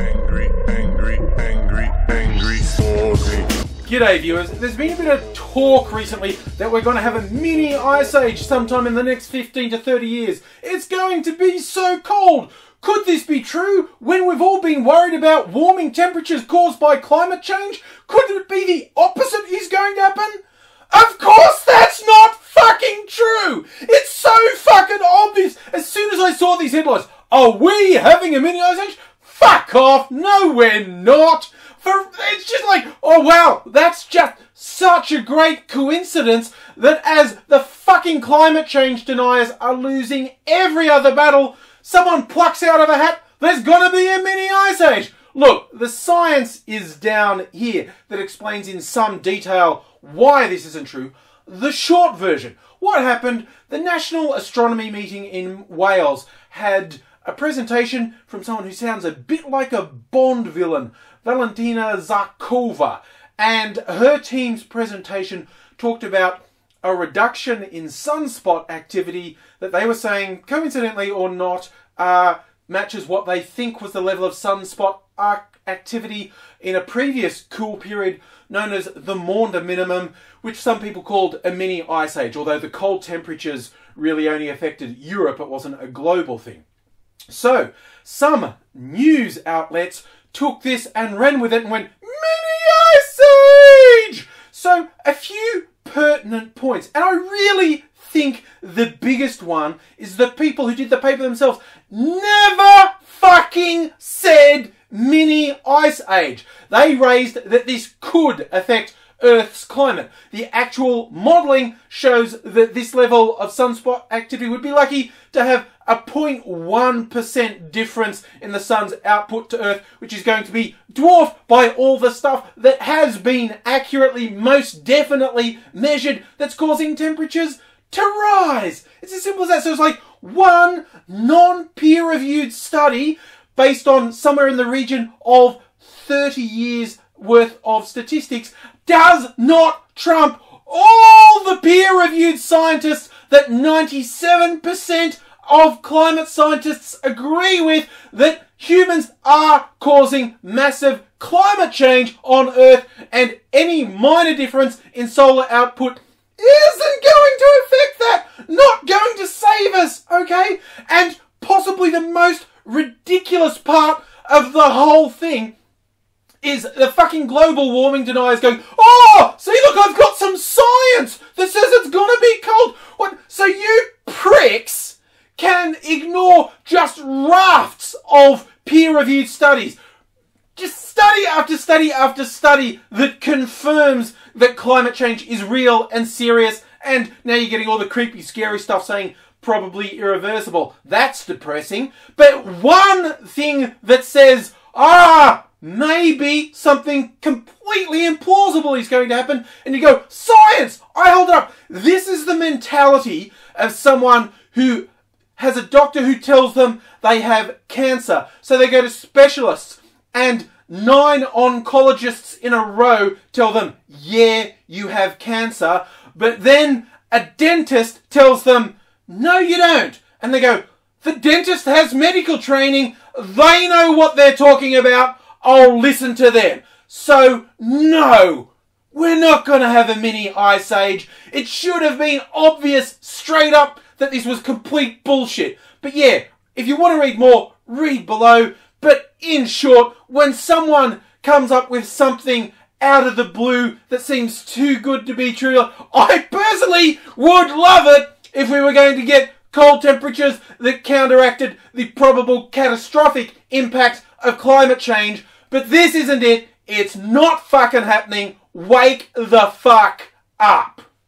angry, angry, angry, angry, sorry. G'day viewers, there's been a bit of talk recently that we're going to have a mini ice age sometime in the next 15 to 30 years. It's going to be so cold! Could this be true when we've all been worried about warming temperatures caused by climate change? Could it be the opposite is going to happen? Of course that's not fucking true! It's so fucking obvious! As soon as I saw these headlines, are we having a mini ice age? Fuck off! No, we're not! For it's just like, oh wow, that's just such a great coincidence that as the fucking climate change deniers are losing every other battle, someone plucks out of a hat, there's gonna be a mini ice age. Look, the science is down here that explains in some detail why this isn't true. The short version. What happened? The National Astronomy Meeting in Wales had a presentation from someone who sounds a bit like a Bond villain, Valentina Zharkova. And her team's presentation talked about a reduction in sunspot activity that they were saying, coincidentally or not, uh, matches what they think was the level of sunspot activity in a previous cool period known as the Maunder minimum, which some people called a mini ice age, although the cold temperatures really only affected Europe, it wasn't a global thing. So, some news outlets took this and ran with it and went, Mini Ice Age! So, a few pertinent points. And I really think the biggest one is the people who did the paper themselves never fucking said mini ice age. They raised that this could affect Earth's climate. The actual modelling shows that this level of sunspot activity would be lucky to have a 0.1% difference in the sun's output to Earth, which is going to be dwarfed by all the stuff that has been accurately, most definitely measured that's causing temperatures to rise. It's as simple as that. So it's like one non-peer reviewed study based on somewhere in the region of 30 years worth of statistics does not trump all the peer reviewed scientists that 97% of climate scientists agree with that humans are causing massive climate change on Earth and any minor difference in solar output isn't going to affect that. Not going to save us, okay? And possibly the most ridiculous part of the whole thing is the fucking global warming deniers going, oh, see, look, I've got some science that says it's gonna be cold. What? So you pricks can ignore just rafts of peer-reviewed studies. Just study after study after study that confirms that climate change is real and serious. And now you're getting all the creepy, scary stuff saying probably irreversible. That's depressing. But one thing that says, ah, maybe something completely implausible is going to happen, and you go, science! I hold it up. This is the mentality of someone who has a doctor who tells them they have cancer. So they go to specialists, and nine oncologists in a row tell them, yeah, you have cancer. But then a dentist tells them, no, you don't. And they go, the dentist has medical training. They know what they're talking about. I'll listen to them. So, no, we're not going to have a mini ice age. It should have been obvious straight up that this was complete bullshit. But yeah, if you want to read more, read below. But in short, when someone comes up with something out of the blue that seems too good to be true, I personally would love it if we were going to get cold temperatures that counteracted the probable catastrophic impact of climate change. But this isn't it. It's not fucking happening. Wake the fuck up.